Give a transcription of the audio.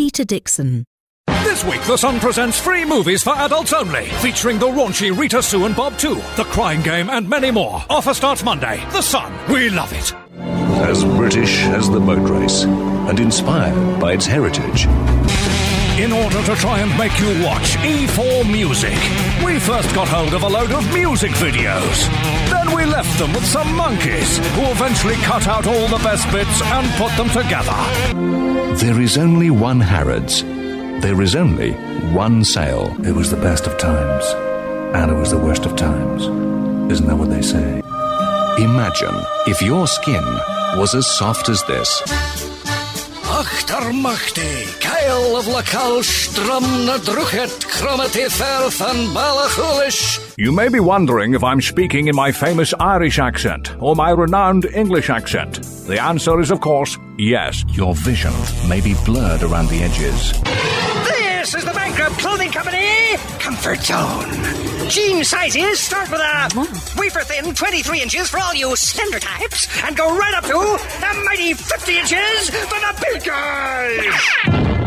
Peter Dickson. This week, The Sun presents free movies for adults only, featuring the raunchy Rita Sue and Bob Too, The Crying Game, and many more. Offer starts Monday. The Sun, we love it. As British as the boat race, and inspired by its heritage. In order to try and make you watch E4 Music, we first got hold of a load of music videos. Then we left them with some monkeys, who eventually cut out all the best bits and put them together. There is only one Harrods. There is only one sale. It was the best of times, and it was the worst of times. Isn't that what they say? Imagine if your skin was as soft as this. Of Lacal Strum na Druchet, and Ballachulish. You may be wondering if I'm speaking in my famous Irish accent or my renowned English accent. The answer is, of course, yes. Your vision may be blurred around the edges. This is the Bankrupt Clothing Company Comfort Zone. Jean sizes start with a wafer thin 23 inches for all you slender types and go right up to the mighty 50 inches for the big guys.